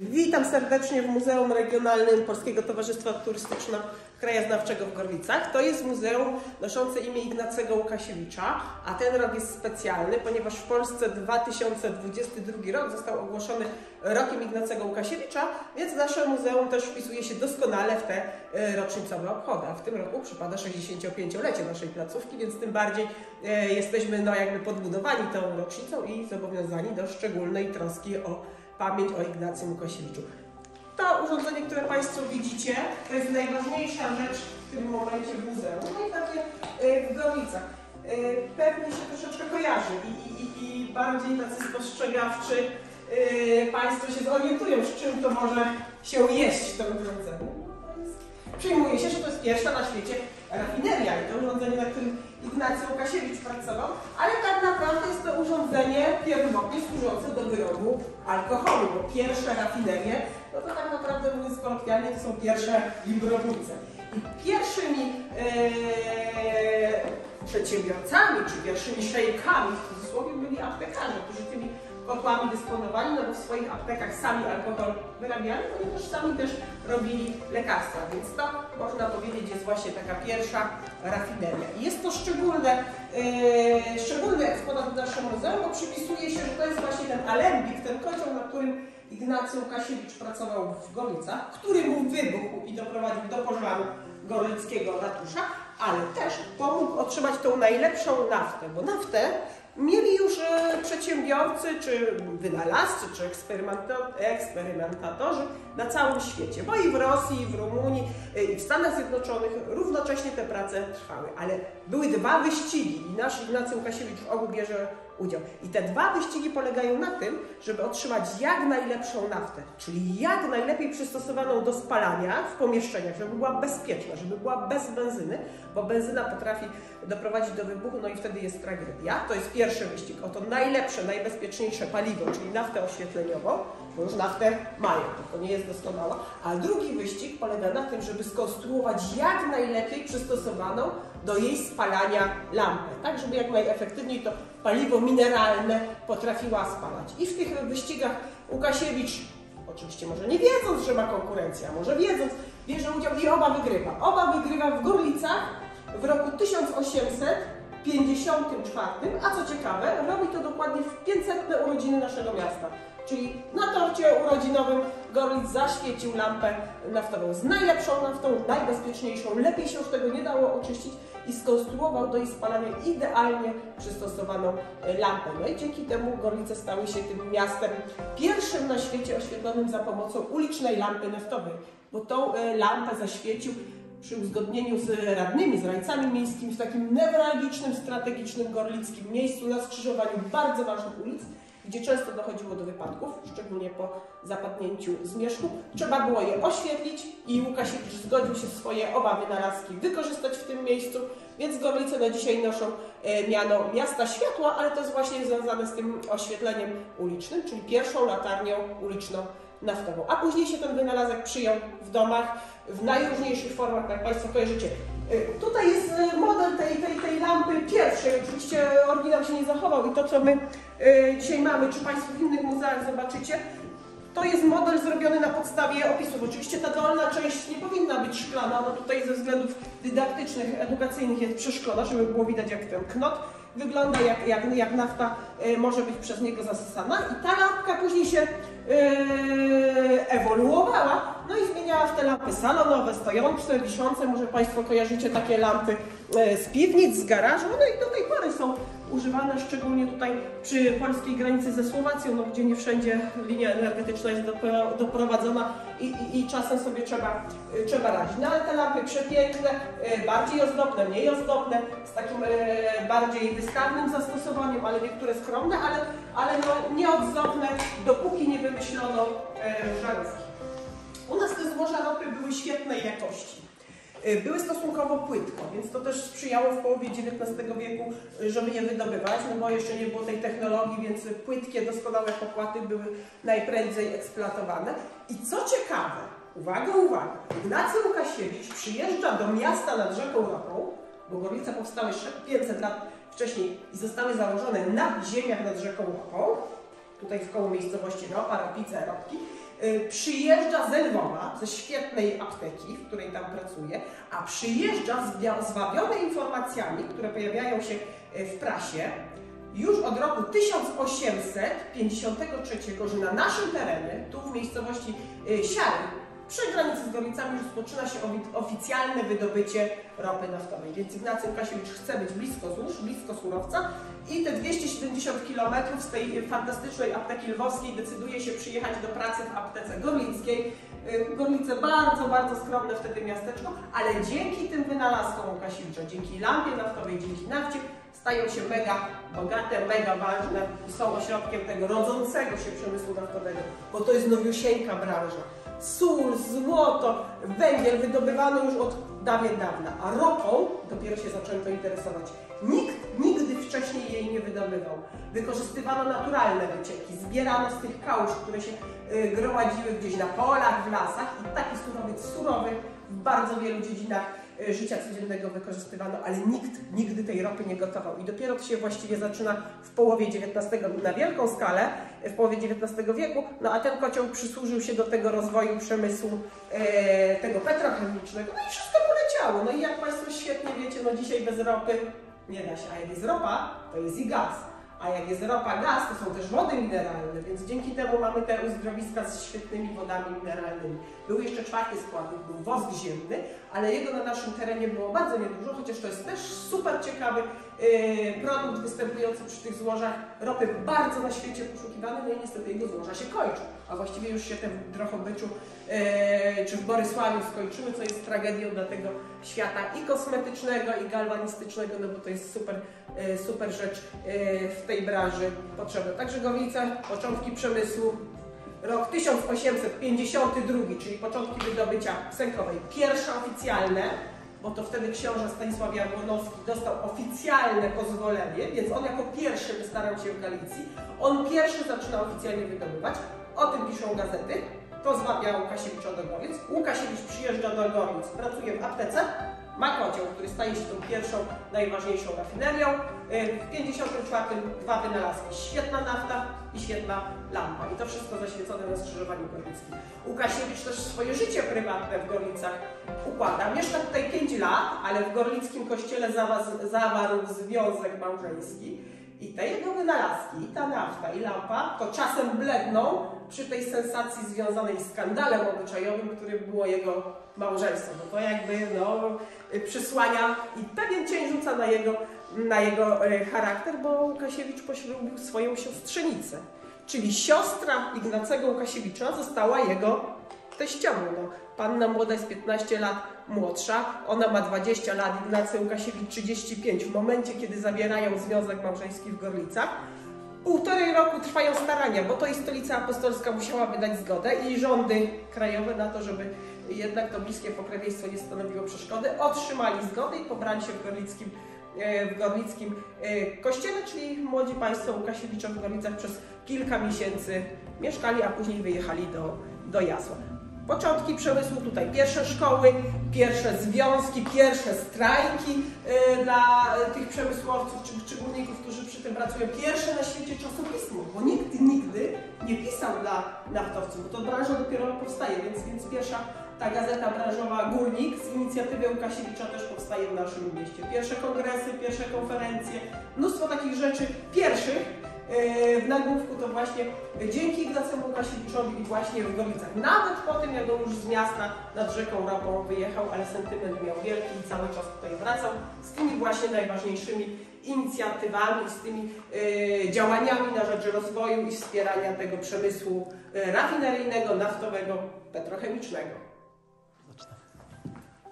Witam serdecznie w Muzeum Regionalnym Polskiego Towarzystwa Turystyczno-Krajoznawczego w Gorlicach. To jest muzeum noszące imię Ignacego Łukasiewicza, a ten rok jest specjalny, ponieważ w Polsce 2022 rok został ogłoszony rokiem Ignacego Łukasiewicza, więc nasze muzeum też wpisuje się doskonale w te e, rocznicowe obchody. A w tym roku przypada 65-lecie naszej placówki, więc tym bardziej e, jesteśmy no, jakby podbudowani tą rocznicą i zobowiązani do szczególnej troski o pamięć o Ignacym Łukasiewiczu. To urządzenie, które Państwo widzicie, to jest najważniejsza rzecz w tym momencie w muzeum. No i takie y, w Gorlicach. Y, Pewnie się troszeczkę kojarzy i, i, i, bardziej tacy spostrzegawczy y, Państwo się zorientują, z czym to może się jeść to jest- Przyjmuje się, że to jest pierwsza na świecie rafineria i to urządzenie, na którym Ignacy Łukasiewicz pracował, ale tak naprawdę jest to urządzenie pierwotnie służące do wyrobu alkoholu, bo pierwsze rafinerie, no to tak naprawdę mówiąc kolokwialnie, to są pierwsze imbrownice. I pierwszymi e, przedsiębiorcami, czy pierwszymi szejkami w cudzysłowie byli aptekarze, którzy tymi kotłami dysponowali, no bo w swoich aptekach sami alkohol wyrabiali, ponieważ sami też robili lekarstwa, więc to można powiedzieć jest właśnie taka pierwsza rafineria. I jest to szczególne, yy, szczególny eksponat w naszym muzeum, bo przypisuje się, że to jest właśnie ten alembik, ten kocioł, na którym Ignacy Łukasiewicz pracował w Gorlicach, który mu wybuchł i doprowadził do pożaru gorlickiego ratusza, ale też pomógł otrzymać tą najlepszą naftę, bo naftę mieli przedsiębiorcy, czy wynalazcy, czy eksperymenta- eksperymentatorzy na całym świecie, bo i w Rosji, i w Rumunii, i w Stanach Zjednoczonych równocześnie te prace trwały. Ale były dwa wyścigi i nasz Ignacy Łukasiewicz w obu bierze udział. I te dwa wyścigi polegają na tym, żeby otrzymać jak najlepszą naftę, czyli jak najlepiej przystosowaną do spalania w pomieszczeniach, żeby była bezpieczna, żeby była bez benzyny, bo benzyna potrafi doprowadzić do wybuchu, no i wtedy jest tragedia. To jest pierwszy wyścig, oto najlepsze, najbezpieczniejsze paliwo, czyli naftę oświetleniową, bo już naftę mają, tylko nie jest doskonała. A drugi wyścig polega na tym, żeby skonstruować jak najlepiej przystosowaną do jej spalania lampę, tak żeby jak najefektywniej to paliwo mineralne potrafiła spalać. I w tych wyścigach Łukasiewicz, oczywiście może nie wiedząc, że ma konkurencja, może wiedząc, bierze udział i oba wygrywa. Oba wygrywa w Gorlicach w roku 1854, a co ciekawe, robi to dokładnie w 500 urodziny naszego miasta. Czyli na torcie urodzinowym Gorlic zaświecił lampę naftową z najlepszą naftą, najbezpieczniejszą, lepiej się już tego nie dało oczyścić i skonstruował do jej spalania idealnie przystosowaną e, lampę. No i dzięki temu Gorlice stały się tym miastem pierwszym na świecie oświetlonym za pomocą ulicznej lampy naftowej, bo tą e, lampę zaświecił przy uzgodnieniu z radnymi, z rajcami miejskimi w takim newralgicznym, strategicznym gorlickim miejscu na skrzyżowaniu bardzo ważnych ulic, gdzie często dochodziło do wypadków, szczególnie po zapadnięciu zmierzchu. Trzeba było je oświetlić i Łukasiewicz zgodził się swoje oba wynalazki wykorzystać w tym miejscu, więc Gorlice na dzisiaj noszą e, miano miasta światła, ale to jest właśnie związane z tym oświetleniem ulicznym, czyli pierwszą latarnią uliczną naftową. A później się ten wynalazek przyjął w domach w najróżniejszych formach, jak Państwo kojarzycie. Y, Tutaj jest y, model tej, tej, tej lampy pierwszej. Oczywiście oryginał się nie zachował i to, co my y, dzisiaj mamy, czy Państwo w innych muzeach zobaczycie, to jest model zrobiony na podstawie opisów. Oczywiście ta dolna część nie powinna być szklana, no tutaj ze względów dydaktycznych, edukacyjnych jest przeszklona, żeby było widać jak ten knot wygląda, jak, jak, jak nafta może być przez niego zasysana. I ta lampka później się y, ewoluowała, no i zmieniała w te lampy salonowe, stojące, wiszące. Może Państwo kojarzycie takie lampy y, z piwnic, z garażu, no i do tej pory są używane, szczególnie tutaj przy polskiej granicy ze Słowacją, no, gdzie nie wszędzie linia energetyczna jest dopro- doprowadzona i, i, i czasem sobie trzeba, y, trzeba radzić. No ale te lampy przepiękne, y, bardziej ozdobne, mniej ozdobne, z takim y, bardziej wystawnym zastosowaniem, ale niektóre skromne, ale, ale no, nieodzowne, dopóki nie wymyślono żarówki. U nas te złoża ropy były świetnej jakości. Y, Były stosunkowo płytko, więc to też sprzyjało w połowie XIX wieku, y, żeby je wydobywać, no bo jeszcze nie było tej technologii, więc płytkie, doskonałe pokłady były najprędzej eksploatowane. I co ciekawe, uwaga, uwaga, Ignacy Łukasiewicz przyjeżdża do miasta nad rzeką Ropą, bo Gorlice powstały jeszcze 500 lat wcześniej i zostały założone na ziemiach nad rzeką Ropą, tutaj w koło miejscowości Ropa, Ropice, Ropki. Y, przyjeżdża z Lwowa, ze świetnej apteki, w której tam pracuje, a przyjeżdża zwabiony informacjami, które pojawiają się y, w prasie, już od roku 1853, że na naszym terenie, tu w miejscowości y, Siary, przy granicy z Gorlicami rozpoczyna się oficjalne wydobycie ropy naftowej. Więc Ignacy Łukasiewicz chce być blisko złóż, blisko surowca i te 270 km z tej fantastycznej apteki lwowskiej decyduje się przyjechać do pracy w aptece gorlickiej. Y, Gorlice bardzo, bardzo skromne wtedy miasteczko, ale dzięki tym wynalazkom Łukasiewicza, dzięki lampie naftowej, dzięki nafcie, stają się mega bogate, mega ważne i są ośrodkiem tego rodzącego się przemysłu naftowego, bo to jest nowiusieńka branża. Sól, złoto, węgiel wydobywano już od dawien dawna, a ropą dopiero się zaczęto interesować. Nikt nigdy wcześniej jej nie wydobywał. Wykorzystywano naturalne wycieki, zbierano z tych kałuż, które się y, gromadziły gdzieś na polach, w lasach i taki surowiec surowy w bardzo wielu dziedzinach życia codziennego wykorzystywano, ale nikt nigdy tej ropy nie gotował. I dopiero to się właściwie zaczyna w połowie XIX na wielką skalę, w połowie XIX wieku, no a ten kocioł przysłużył się do tego rozwoju przemysłu e, tego petrochemicznego, no i wszystko poleciało. No i jak Państwo świetnie wiecie, no dzisiaj bez ropy nie da się, a jak jest ropa, to jest i gaz. A jak jest ropa, gaz, to są też wody mineralne, więc dzięki temu mamy te uzdrowiska z świetnymi wodami mineralnymi. Był jeszcze czwarty składnik, był wosk ziemny, ale jego na naszym terenie było bardzo niedużo, chociaż to jest też super ciekawy yy, produkt występujący przy tych złożach ropy, bardzo na świecie poszukiwany, no i niestety jego złoża się kończą, a właściwie już się w Drohobyczu yy, czy w Borysławiu skończyły, co jest tragedią dla tego świata i kosmetycznego, i galwanistycznego, no bo to jest super, yy, super rzecz w tej branży potrzebna. Także Gorlice, początki przemysłu, Rok 1852, czyli początki wydobycia sękowej. Pierwsze oficjalne, bo to wtedy książę Stanisław Jabłonowski dostał oficjalne pozwolenie, więc on jako pierwszy wystarał się w Galicji. On pierwszy zaczyna oficjalnie wydobywać. O tym piszą gazety. To zwabia Łukasiewicza do Gorlic. Łukasiewicz przyjeżdża do Gorlic, pracuje w aptece, ma kocioł, który staje się tą pierwszą, najważniejszą rafinerią. Yy, W 54 dwa wynalazki. Świetna nafta i świetna lampa. I to wszystko zaświecone na skrzyżowaniu gorlickim. Łukasiewicz też swoje życie prywatne w Gorlicach układa. Mieszka tutaj 5 lat, ale w gorlickim kościele zawarł związek małżeński. I te jego wynalazki, i ta nafta, i lampa, to czasem bledną przy tej sensacji związanej z skandalem obyczajowym, który było jego małżeństwo. Bo to jakby no, przysłania i pewien cień rzuca na jego, na jego e, charakter, bo Łukasiewicz poślubił swoją siostrzenicę. Czyli siostra Ignacego Łukasiewicza została jego teściową. No, panna młoda jest 15 lat młodsza, ona ma 20 lat, Ignacy Łukasiewicz 35. W momencie, kiedy zawierają związek małżeński w Gorlicach, Półtorej roku trwają starania, bo to i stolica apostolska musiała wydać zgodę i rządy krajowe na to, żeby jednak to bliskie pokrewieństwo nie stanowiło przeszkody, otrzymali zgodę i pobrali się w gorlickim, e, w gorlickim e, kościele, czyli młodzi państwo Łukasiewicza w Gorlicach przez kilka miesięcy mieszkali, a później wyjechali do, do Jasła. Początki przemysłu tutaj, pierwsze szkoły, pierwsze związki, pierwsze strajki y, dla tych przemysłowców czy, czy górników, którzy przy tym pracują. Pierwsze na świecie czasopismo, bo nikt nigdy nie pisał dla naftowców, bo to branża dopiero powstaje, więc, więc pierwsza ta gazeta branżowa Górnik z inicjatywy Łukasiewicza też powstaje w naszym mieście. Pierwsze kongresy, pierwsze konferencje, mnóstwo takich rzeczy pierwszych, Yy, w nagłówku to właśnie dzięki Ignacemu Łukasiewiczowi i właśnie w Gorlicach. Nawet po tym, jak on już z miasta nad rzeką Ropą wyjechał, ale sentyment miał wielki i cały czas tutaj wracał z tymi właśnie najważniejszymi inicjatywami, z tymi yy, działaniami na rzecz rozwoju i wspierania tego przemysłu yy, rafineryjnego, naftowego, petrochemicznego.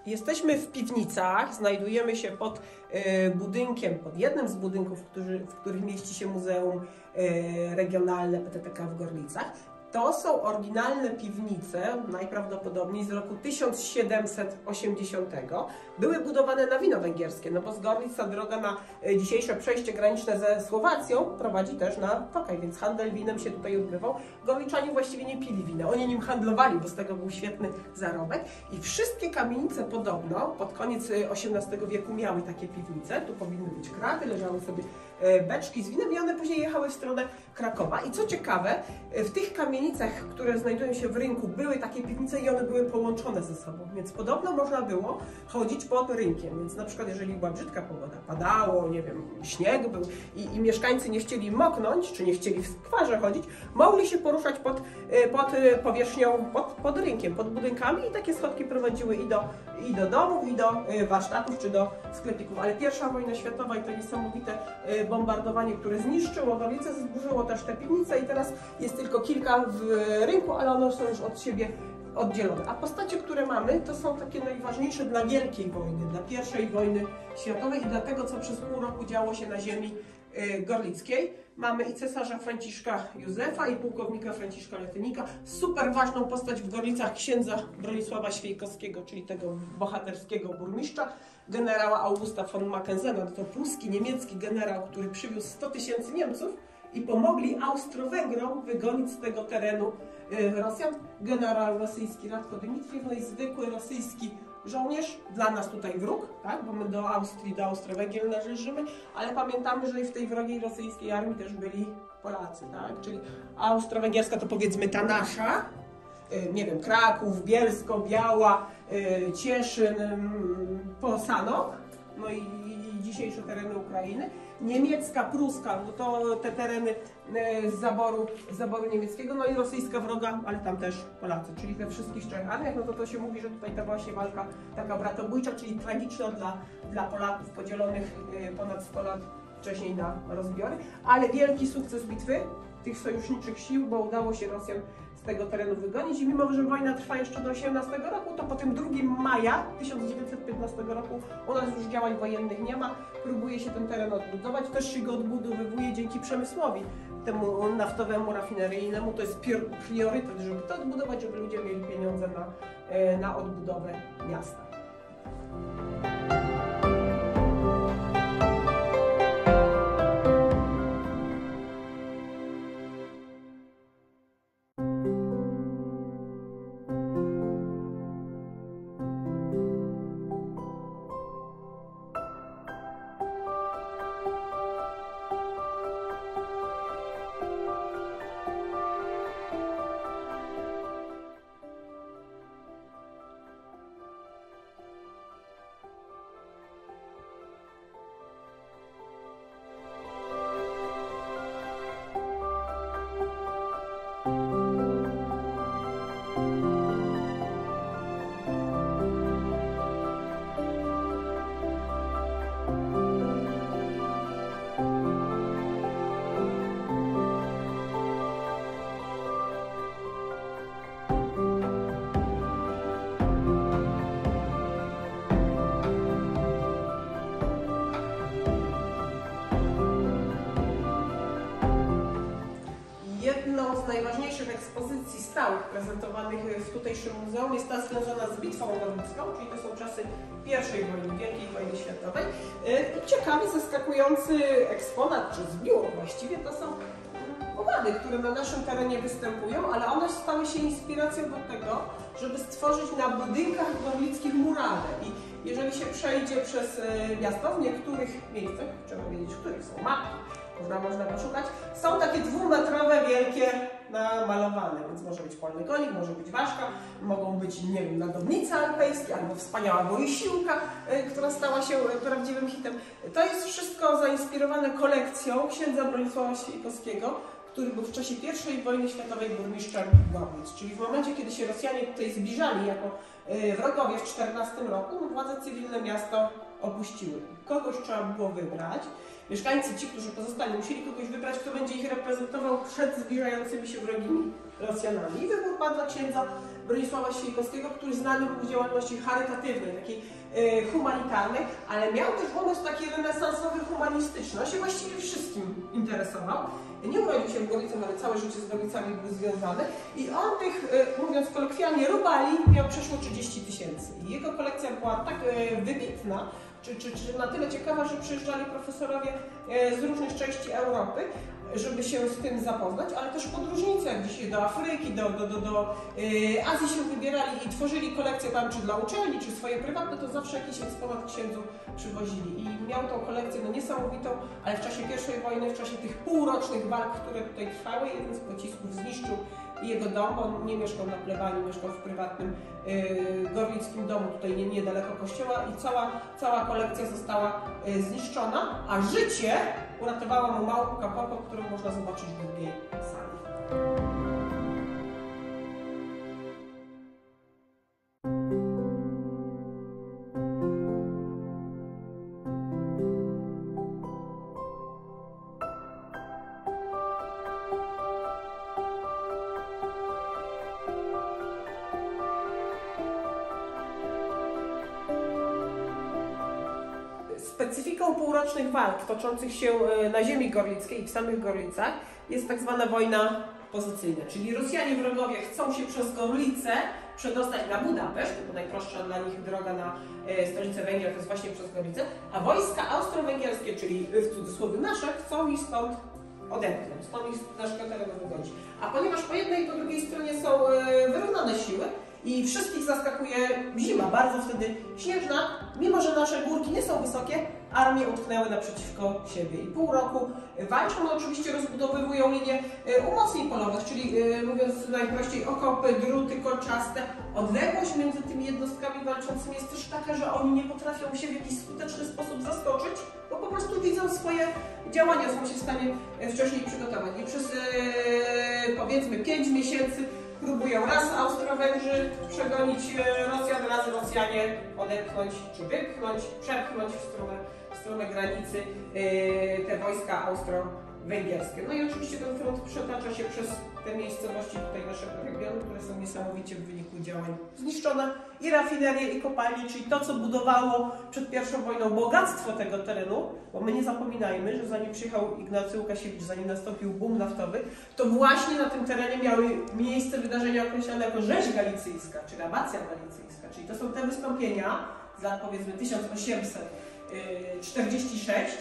Jesteśmy w piwnicach, znajdujemy się pod e, budynkiem, pod jednym z budynków, w których mieści się Muzeum e, Regionalne PTTK w Gorlicach. To są oryginalne piwnice, najprawdopodobniej z roku 1780. Były budowane na wino węgierskie, no bo z Gorlic ta droga na e, dzisiejsze przejście graniczne ze Słowacją prowadzi też na Tokaj, więc handel winem się tutaj odbywał. Gorliczanie właściwie nie pili wina, oni nim handlowali, bo z tego był świetny zarobek. I wszystkie kamienice podobno pod koniec e, XVIII wieku miały takie piwnice. Tu powinny być kraty, leżały sobie e, beczki z winem i one później jechały w stronę Krakowa. I co ciekawe, e, w tych kamienicach, które znajdują się w rynku, były takie piwnice i one były połączone ze sobą, więc podobno można było chodzić pod rynkiem. Więc na przykład, jeżeli była brzydka pogoda, padało, nie wiem, śnieg był i, i mieszkańcy nie chcieli moknąć, czy nie chcieli w skwarze chodzić, mogli się poruszać pod, e, pod e, powierzchnią, pod, pod rynkiem, pod budynkami i takie schodki prowadziły i do, i do domów, i do e, warsztatów, czy do sklepików. Ale pierwsza wojna światowa i to niesamowite e, bombardowanie, które zniszczyło Gorlicę, zburzyło też te piwnice i teraz jest tylko kilka w rynku, ale one są już od siebie oddzielone. A postacie, które mamy, to są takie najważniejsze dla Wielkiej Wojny, dla pierwszej wojny światowej i dla tego, co przez pół roku działo się na ziemi gorlickiej. Mamy i cesarza Franciszka Józefa i pułkownika Franciszka Letynika. Super ważną postać w Gorlicach księdza Bronisława Świejkowskiego, czyli tego bohaterskiego burmistrza, generała Augusta von Mackenzena. To pruski, niemiecki generał, który przywiózł 100 tysięcy Niemców i pomogli Austro-Węgrom wygonić z tego terenu y, Rosjan. Generał rosyjski Radko Dymitriew, no i zwykły rosyjski żołnierz, dla nas tutaj wróg, tak? bo my do Austrii, do Austro-Węgier należymy, ale pamiętamy, że i w tej wrogiej rosyjskiej armii też byli Polacy, tak? czyli austro-węgierska to powiedzmy ta nasza, y, nie wiem, Kraków, Bielsko, Biała, y, Cieszyn, mm, Posanok, no i, i dzisiejsze tereny Ukrainy. Niemiecka, pruska, no to te tereny e, z zaboru, z zaboru niemieckiego, no i rosyjska wroga, ale tam też Polacy, czyli we wszystkich czterech armiach, no to to się mówi, że tutaj ta właśnie walka taka bratobójcza, czyli tragiczna dla, dla Polaków podzielonych e, ponad 100 lat wcześniej na rozbiory, ale wielki sukces bitwy tych sojuszniczych sił, bo udało się Rosjan z tego terenu wygonić. I mimo, że wojna trwa jeszcze do 18 roku, to po tym 2 maja 1915 roku u nas już działań wojennych nie ma, próbuje się ten teren odbudować, też się go odbudowywuje dzięki przemysłowi, temu naftowemu, rafineryjnemu, to jest priorytet, żeby to odbudować, żeby ludzie mieli pieniądze na, e, na odbudowę miasta. Stałych prezentowanych w tutejszym muzeum jest ta związana z Bitwą Gorlicką, czyli to są czasy I wojny, Wielkiej Wojny Światowej. I ciekawy, zaskakujący eksponat, czy zbiór właściwie, to są owady, które na naszym terenie występują, ale one stały się inspiracją do tego, żeby stworzyć na budynkach gorlickich murale. I jeżeli się przejdzie przez e, miasto, w niektórych miejscach, trzeba wiedzieć, w których są mapki, można, można poszukać, są takie dwumetrowe, wielkie namalowane, więc może być polny konik, może być ważka, mogą być, nie wiem, nadobnice alpejskie, albo wspaniała bojsiłka, e, która stała się e, prawdziwym hitem. To jest wszystko zainspirowane kolekcją księdza Bronisława Świejkowskiego, który był w czasie I wojny światowej burmistrzem Gorlic. Czyli w momencie, kiedy się Rosjanie tutaj zbliżali jako e, wrogowie w 14 roku, władze cywilne miasto opuściły. Kogoś trzeba było wybrać. Mieszkańcy, ci, którzy pozostali, musieli kogoś wybrać, kto będzie ich reprezentował przed zbliżającymi się wrogimi Rosjanami. I wybór padł księdza Bronisława Świejkowskiego, który znany był z działalności charytatywnej, takiej e, humanitarnej, ale miał też pomysł taki renesansowy, humanistyczny. On się właściwie wszystkim interesował. Nie urodził się w Gorlicach, ale całe życie z Gorlicami był związany. I on tych, e, mówiąc kolokwialnie, rubali miał przeszło 30 tysięcy. Jego kolekcja była tak e, wybitna, czy, czy, czy na tyle ciekawa, że przyjeżdżali profesorowie e, z różnych części Europy, żeby się z tym zapoznać, ale też podróżnicy, jak dzisiaj do Afryki, do, do, do, do yy, Azji się wybierali i tworzyli kolekcje tam, czy dla uczelni, czy swoje prywatne, to zawsze jakiś eksponat księdzu przywozili. I miał tą kolekcję no, niesamowitą, ale w czasie I wojny, w czasie tych półrocznych walk, które tutaj trwały, jeden z pocisków zniszczył jego dom, on nie mieszkał na plebanii, mieszkał w prywatnym yy, gorlickim domu, tutaj nie, niedaleko kościoła i cała, cała kolekcja została yy, zniszczona, a życie uratowała mu małpka Popo, którą można zobaczyć w drugiej sali. Toczących się e, na ziemi gorlickiej i w samych Gorlicach jest tak zwana wojna pozycyjna, czyli Rosjanie wrogowie chcą się przez Gorlicę przedostać na Budapeszt, bo najprostsza dla nich droga na e, stolicę Węgier to jest właśnie przez Gorlicę, a wojska austro-węgierskie, czyli w cudzysłowie nasze, chcą ich stąd odepchnąć, stąd ich naszego terenu wygonić. A ponieważ po jednej i po drugiej stronie są e, wyrównane siły, i wszystkich zaskakuje zima, bardzo wtedy śnieżna. Mimo, że nasze górki nie są wysokie, armie utknęły naprzeciwko siebie. I pół roku walczą, no oczywiście rozbudowywują linie e, umocnień polowych, czyli e, mówiąc najprościej okopy, druty kolczaste. Odległość między tymi jednostkami walczącymi jest też taka, że oni nie potrafią się w jakiś skuteczny sposób zaskoczyć, bo po prostu widzą swoje działania, są się w stanie e, wcześniej przygotować. I przez powiedzmy 5 miesięcy próbują raz Austro-Węgrzy przegonić e, Rosjan, raz Rosjanie odepchnąć czy wypchnąć, przepchnąć w stronę, stronę granicy e, te wojska austro-węgierskie. No i oczywiście ten front przetacza się przez te miejscowości tutaj naszego regionu, które są niesamowicie w wyniku działań zniszczone i rafinerie, i kopalnie, czyli to, co budowało przed pierwszą wojną bogactwo tego terenu, bo my nie zapominajmy, że zanim przyjechał Ignacy Łukasiewicz, zanim nastąpił boom naftowy, to właśnie na tym terenie miały miejsce wydarzenia określone jako rzeź galicyjska, czy rabacja galicyjska, czyli to są te wystąpienia z lat powiedzmy 1846,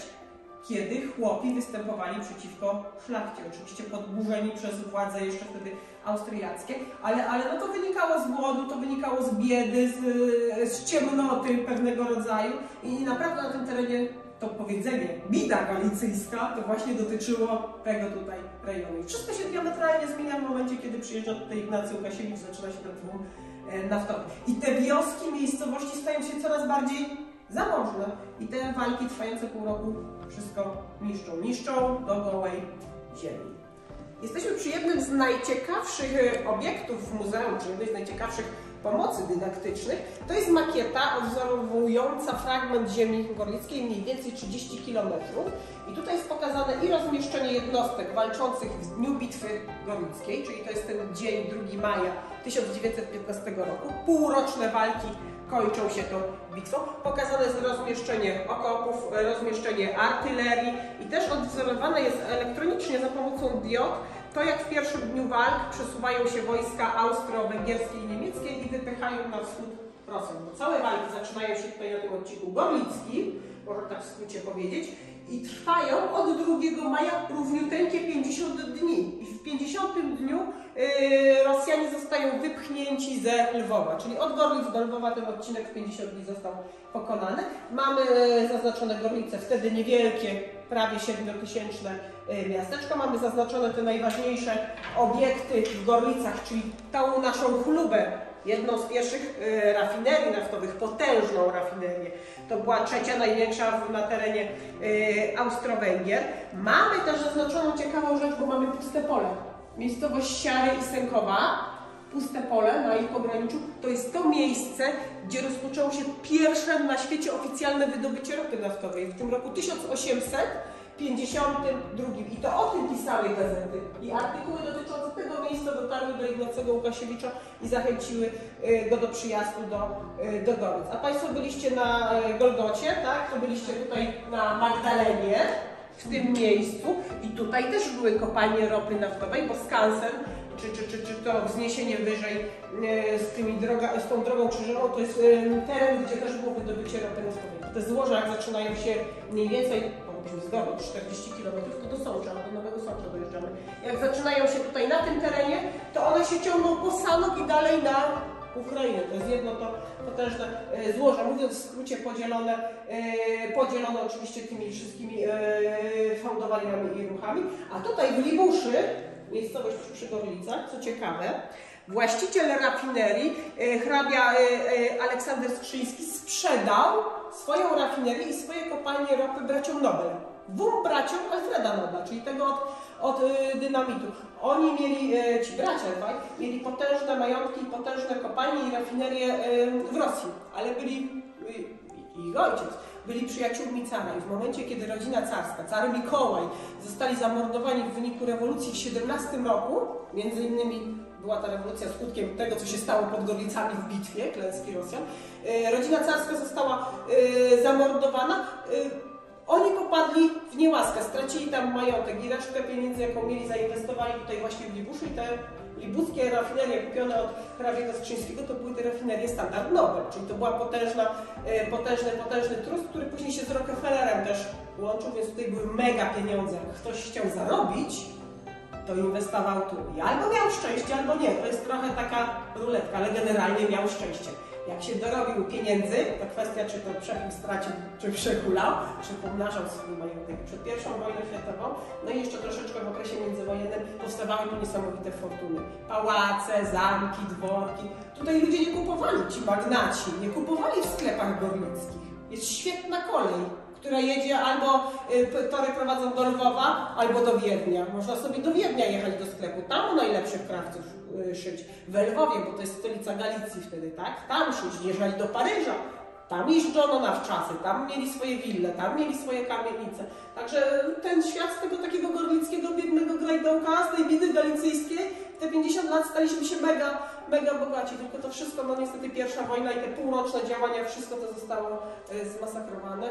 kiedy chłopi występowali przeciwko szlachcie, oczywiście podburzeni przez władze jeszcze wtedy austriackie, ale, ale no to wynikało z głodu, to wynikało z biedy, z, z ciemnoty pewnego rodzaju i naprawdę na tym terenie to powiedzenie bida galicyjska to właśnie dotyczyło tego tutaj rejonu. Wszystko się diametralnie zmienia w momencie, kiedy przyjeżdża tutaj Ignacy Łukasiewicz, zaczyna się ten tłum e, naftowy. I te wioski, miejscowości stają się coraz bardziej zamożne i te walki trwające pół roku wszystko niszczą. Niszczą do gołej ziemi. Jesteśmy przy jednym z najciekawszych e, obiektów w muzeum, czy jednej z najciekawszych pomocy dydaktycznych. To jest makieta odwzorowująca fragment ziemi gorlickiej, mniej więcej 30 km. I tutaj jest pokazane i rozmieszczenie jednostek walczących w dniu bitwy gorlickiej, czyli to jest ten dzień 2 maja 1915 roku, półroczne walki kończą się tą bitwą. Pokazane jest rozmieszczenie okopów, rozmieszczenie artylerii i też odwzorowane jest elektronicznie za pomocą diod to, jak w pierwszym dniu walk przesuwają się wojska austro-węgierskie i niemieckie i wypychają na wschód Rosjan. Bo całe walki zaczynają się tutaj na tym odcinku gorlickim, można tak w skrócie powiedzieć, i trwają od 2 maja równiuteńkie 50 dni. I w 50 dniu yy, Rosjanie zostają wypchnięci ze Lwowa, czyli od Gorlic do Lwowa ten odcinek w 50 dni został pokonany. Mamy yy, zaznaczone Gorlice, wtedy niewielkie, prawie 7-tysięczne yy, miasteczko. Mamy zaznaczone te najważniejsze obiekty w Gorlicach, czyli tą naszą chlubę jedną z pierwszych y, rafinerii naftowych, potężną rafinerię. To była trzecia największa na terenie y, Austro-Węgier. Mamy też zaznaczoną ciekawą rzecz, bo mamy puste pole. Miejscowość Siary i Sękowa, puste pole na ich pograniczu, to jest to miejsce, gdzie rozpoczęło się pierwsze na świecie oficjalne wydobycie ropy naftowej. W tym roku 1800 52. I to o tym pisały gazety. I artykuły dotyczące tego miejsca dotarły do Ignacego Łukasiewicza i zachęciły y, go do przyjazdu do, y, do Gorlic. A Państwo byliście na y, Golgocie, tak? To byliście tutaj na Magdalenie, w tym miejscu. I tutaj też były kopalnie ropy naftowej, bo Skansen czy, czy, czy, czy to wzniesienie wyżej z, tymi droga, z tą drogą krzyżową, to jest teren, gdzie też było wydobycie ropy naftowej. Te złoża zaczynają się mniej więcej mogliśmy z Gorlic 40 km, to do Sącza, do Nowego Sącza dojeżdżamy. Jak zaczynają się tutaj na tym terenie, to one się ciągną po Sanok i dalej na Ukrainę. To jest jedno to potężne e, złoże, mówiąc w skrócie podzielone, e, podzielone oczywiście tymi wszystkimi e, fałdowaniami i ruchami. A tutaj w Libuszy, miejscowość przy Gorlicach, co ciekawe, właściciel rafinerii, e, hrabia e, e, Aleksander Skrzyński, sprzedał swoją rafinerię i swoje kopalnie ropy braciom Nobel. Dwóm braciom Alfreda Nobla, czyli tego od, od dynamitu. Oni mieli, ci bracia tak, mieli potężne majątki, potężne kopalnie i rafinerie w Rosji, ale byli, ich ojciec, byli przyjaciółmi cara i w momencie, kiedy rodzina carska, car Mikołaj, zostali zamordowani w wyniku rewolucji w 17 roku, między innymi była ta rewolucja skutkiem tego, co się stało pod Gorlicami w bitwie, klęski Rosjan, e, rodzina carska została e, zamordowana, e, oni popadli w niełaskę, stracili tam majątek i resztę pieniędzy, jaką mieli, zainwestowali tutaj właśnie w Libuszu i te libuskie rafinerie kupione od hrabiego Skrzyńskiego to były te rafinerie Standard czyli to była potężna, potężny, potężny trust, który później się z Rockefellerem też łączył, więc tutaj były mega pieniądze. Ktoś chciał zarobić, to inwestował tu i albo miał szczęście, albo nie. To jest trochę taka ruletka, ale generalnie miał szczęście. Jak się dorobił pieniędzy, to kwestia, czy to przepił stracił, czy przehulał, czy pomnażał swój majątek przed pierwszą wojną światową, no i jeszcze troszeczkę w okresie międzywojennym powstawały tu niesamowite fortuny. Pałace, zamki, dworki. Tutaj ludzie nie kupowali, ci magnaci, nie kupowali w sklepach gorlickich. Jest świetna kolej która jedzie albo y, tory prowadzą do Lwowa, albo do Wiednia. Można sobie do Wiednia jechać do sklepu, tam najlepszych krawców y, szyć. W Lwowie, bo to jest stolica Galicji wtedy, tak? Tam szyć, jeżdżali do Paryża. Tam jeżdżono na wczasy, tam mieli swoje wille, tam mieli swoje kamienice. Także ten świat z tego takiego gorlickiego, biednego grajdołka, z tej biedy galicyjskiej, te 50 lat staliśmy się mega, mega bogaci. Tylko to wszystko, no niestety pierwsza wojna i te półroczne działania, wszystko to zostało e, zmasakrowane.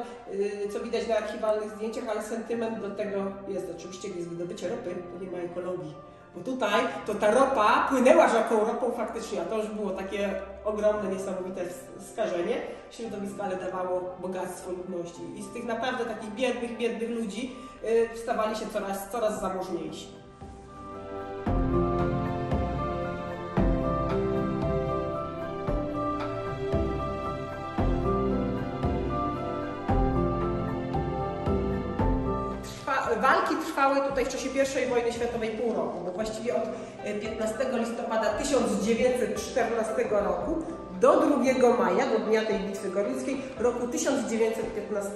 E, Co widać na archiwalnych zdjęciach, ale sentyment do tego jest. Oczywiście, jest wydobycie ropy, to nie ma ekologii. Bo tutaj to ta ropa płynęła rzeką ropą faktycznie, a to już było takie ogromne, niesamowite skażenie środowiska, ale dawało bogactwo ludności. I z tych naprawdę takich biednych, biednych ludzi yy, się coraz, coraz zamożniejsi. Trwały tutaj w czasie I wojny światowej pół roku, bo właściwie od e, 15 listopada 1914 roku do 2 maja, do dnia tej bitwy gorlickiej, roku 1915.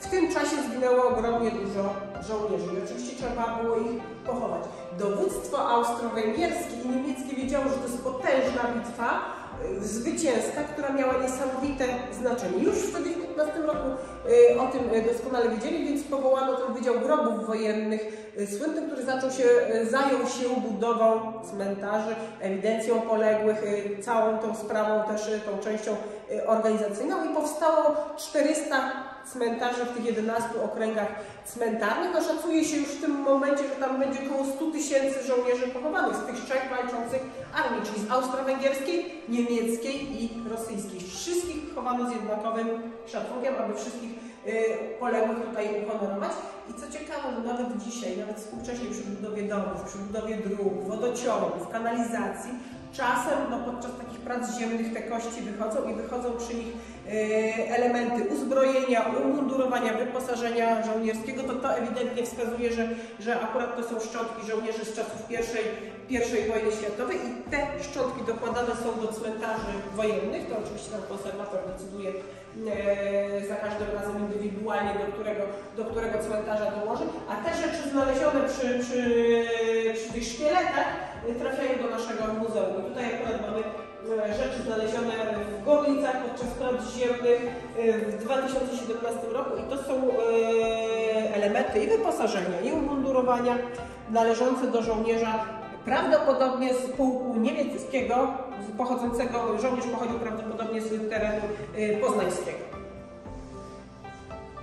W tym czasie zginęło ogromnie dużo żołnierzy i oczywiście trzeba było ich pochować. Dowództwo austro-węgierskie i niemieckie wiedziało, że to jest potężna bitwa, zwycięska, która miała niesamowite znaczenie. Już wtedy w 15 roku y, o tym y, doskonale wiedzieli, więc powołano ten Wydział Grobów Wojennych y, słynny, który zaczął się, y, zajął się budową cmentarzy, ewidencją poległych, y, całą tą sprawą też y, tą częścią y, organizacyjną i powstało 400 cmentarzy w tych 11 okręgach cmentarnych. No, szacuje się już w tym momencie, że tam będzie około 100 tysięcy żołnierzy pochowanych z tych trzech walczących armii, czyli z austro-węgierskiej, niemieckiej i rosyjskiej. Wszystkich chowano z jednakowym szacunkiem, aby wszystkich y, poległych tutaj uhonorować. I co ciekawe, że nawet dzisiaj, nawet współcześnie przy budowie domów, przy budowie dróg, wodociągów, kanalizacji, czasem no, podczas takich prac ziemnych te kości wychodzą i wychodzą przy nich e, elementy uzbrojenia, umundurowania, wyposażenia żołnierskiego, to to ewidentnie wskazuje, że, że akurat to są szczątki żołnierzy z czasów pierwszej, pierwszej wojny światowej i te szczątki dokładane są do cmentarzy wojennych, to oczywiście tam konserwator decyduje e, za każdym razem indywidualnie, do którego, do którego cmentarza dołoży, a te rzeczy znalezione przy, przy, przy tych szkieletach trafiają do naszego muzeum. I tutaj akurat mamy e, rzeczy znalezione w Gorlicach podczas prac ziemnych e, w 2017 roku i to są e, elementy i wyposażenia, i umundurowania należące do żołnierza prawdopodobnie z pułku niemieckiego, pochodzącego, żołnierz pochodził prawdopodobnie z terenu poznańskiego.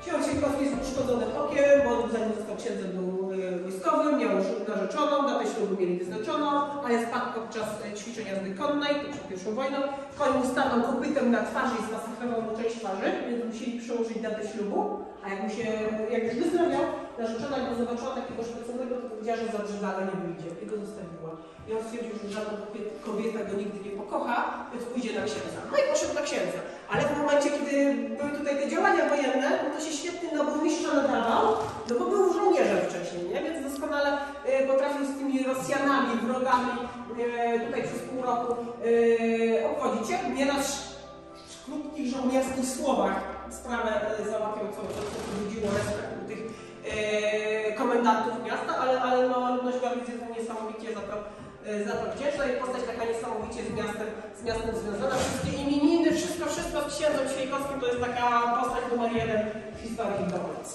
Ksiądz Siekowski jest uszkodzonym okiem, bo zanim został księdzem był e, wojskowym, miał narzeczoną, datę ślubu mieli wyznaczoną, ale spadł podczas e, ćwiczeń jazdy konnej, przed pierwszą wojną. Koń mu stanął kopytem na twarzy i zmasakrował mu część twarzy, więc musieli przełożyć datę ślubu, a jak mu się, jak już wyzdrowiał, narzeczona go zobaczyła takiego szpeconego, to powiedziała, że za drzewala nie wyjdzie i go zostawiła. I on stwierdził, że żadna kobieta, go nigdy nie pokocha, więc pójdzie na księdza. No i poszedł na księdza. Ale w momencie, kiedy były tutaj te działania wojenne, no to się świetnie na burmistrza nadawał, no bo był żołnierzem wcześniej, nie? Więc doskonale e, potrafił z tymi Rosjanami, wrogami e, tutaj przez pół roku e, obchodzić się. Nieraz w krótkich żołnierskich słowach sprawę załatwiał, co, co, co budziło respekt u tych komendantów miasta, ale, ale no, ludność Gorlic jest niesamowicie za to, za to wdzięczna i postać taka niesamowicie z miastem, z miastem związana. Wszystkie imieniny, wszystko, wszystko z księdzem Świejkowskim to jest taka postać numer jeden w historii Gorlic.